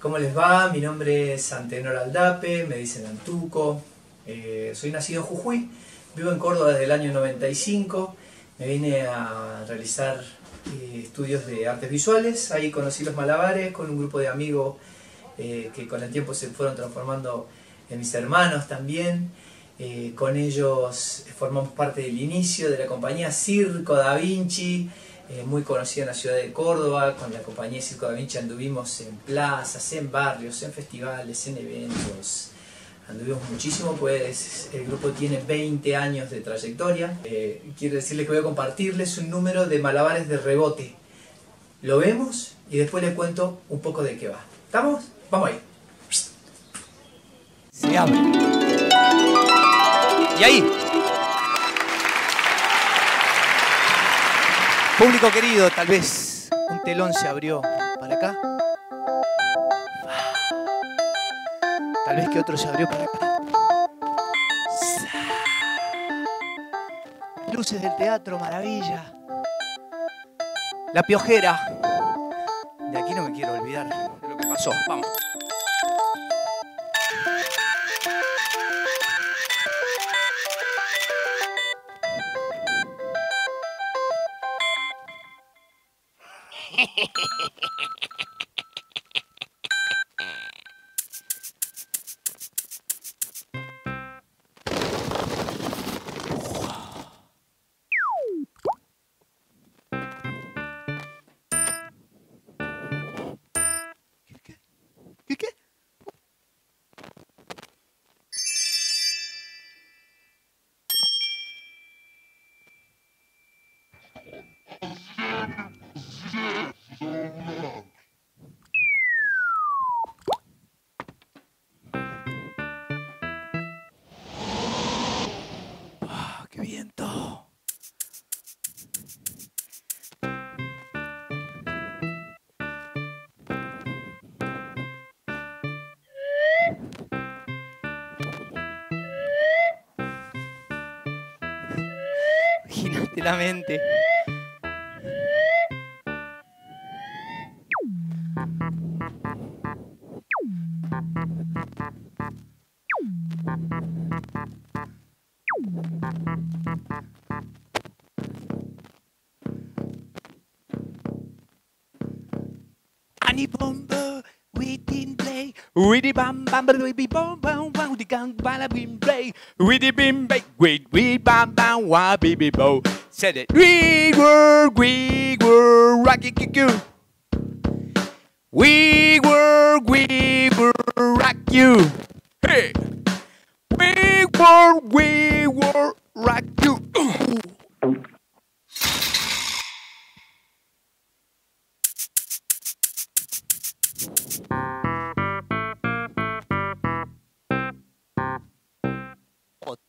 ¿Cómo les va? Mi nombre es Antenor Aldape, me dicen Antuco. Eh, soy nacido en Jujuy, vivo en Córdoba desde el año 95. Me vine a realizar eh, estudios de artes visuales. Ahí conocí los malabares con un grupo de amigos eh, que con el tiempo se fueron transformando en mis hermanos también. Eh, con ellos formamos parte del inicio de la compañía Circo Da Vinci, eh, muy conocida en la ciudad de Córdoba. Con la compañía Circo Da Vinci anduvimos en plazas, en barrios, en festivales, en eventos. Anduvimos muchísimo, pues el grupo tiene 20 años de trayectoria. Eh, quiero decirles que voy a compartirles un número de malabares de rebote. Lo vemos y después les cuento un poco de qué va. ¿Estamos? Vamos ahí. Público querido, tal vez un telón se abrió para acá. Tal vez que otro se abrió para acá. Luces del teatro, maravilla. La piojera. De aquí no me quiero olvidar de lo que pasó. Vamos. ¿Qué qué? Imagínate la mente. Annie Bomber, we didn't play. We did bam bam bam we bam bam bam we can bala bim play. We did bim bam we we bam bam wa baby bo. Said it. We were we were rocky you. We were we were rock you. Hey. We were we were rock you.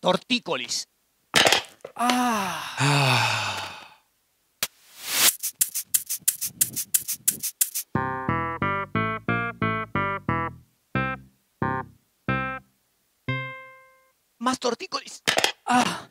Tortícolis. Ah. Más tortícolis. Ah.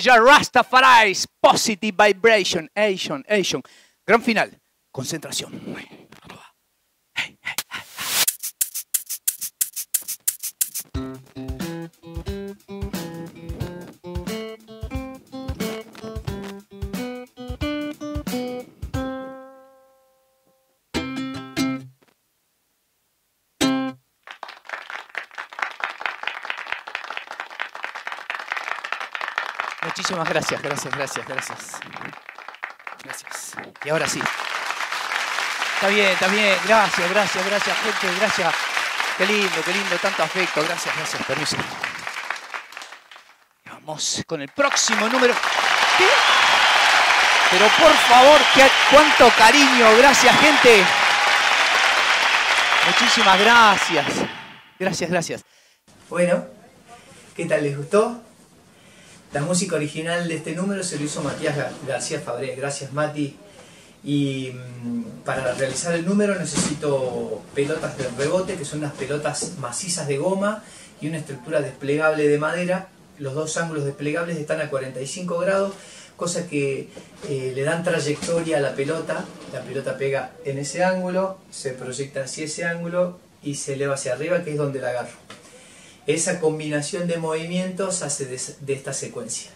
Oya Rastafari's Positive Vibration, Asian, Asian. Gran final. Concentración. Muchísimas gracias, gracias, gracias, gracias. Gracias. Y ahora sí. Está bien, está bien. Gracias, gracias, gracias, gente. Gracias. Qué lindo, qué lindo. Tanto afecto. Gracias, gracias. Permiso. Vamos con el próximo número. ¿Qué? Pero por favor, ¿qué, cuánto cariño. Gracias, gente. Muchísimas gracias. Gracias, gracias. Bueno, ¿qué tal? ¿Les gustó? La música original de este número se lo hizo Matías Gar- García Fabré. Gracias, Mati. Y mm, para realizar el número necesito pelotas de rebote, que son unas pelotas macizas de goma y una estructura desplegable de madera. Los dos ángulos desplegables están a 45 grados, cosa que eh, le dan trayectoria a la pelota. La pelota pega en ese ángulo, se proyecta hacia ese ángulo y se eleva hacia arriba, que es donde la agarro. Esa combinación de movimientos hace de, esta secuencia.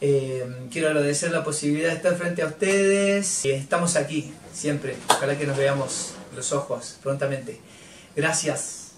Eh, quiero agradecer la posibilidad de estar frente a ustedes. Estamos aquí, siempre. Ojalá que nos veamos los ojos prontamente. Gracias.